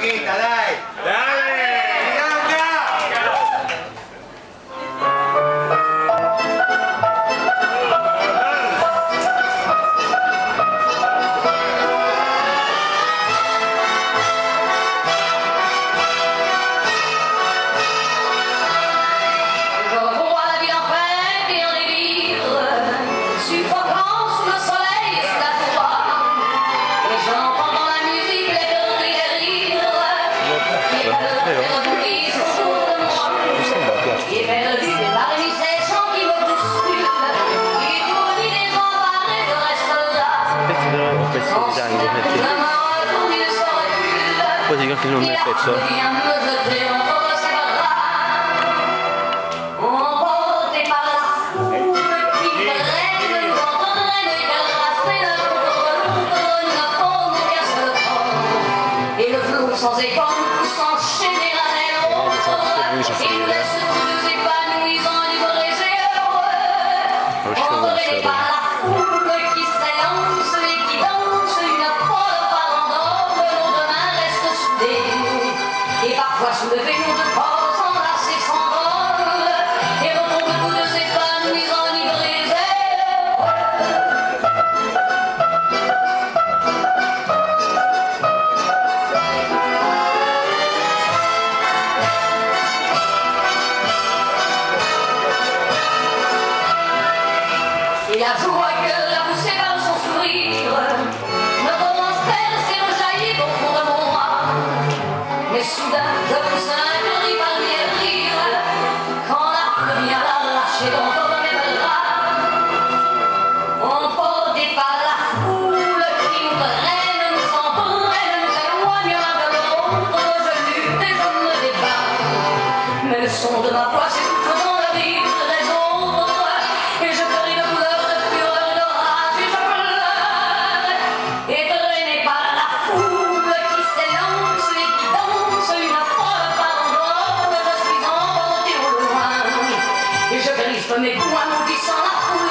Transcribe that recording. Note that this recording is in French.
croqueta, dale. Poi dico che non è pezzo. Sans enchaîner l'un et Et nous laisse tous épanouis, enivrés et heureux. Entraînés par la foule qui s'élance et qui danse une folle la joie que la poussée par son sourire me commence s'est rejaillit au fond de moi. Mais soudain, je pousse un cri les rires quand la foule vient l'arracher d'entre mes bras. Emporté par la foule qui nous traîne, nous entraîne, nous éloigne l'un de l'autre. Je lutte et je me mais le son de ma voix Je pour un sans la foule.